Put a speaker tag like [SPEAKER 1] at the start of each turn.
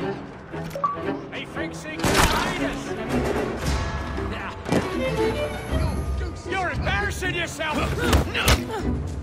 [SPEAKER 1] In from out! Hey, fixing us! You're embarrassing yourself!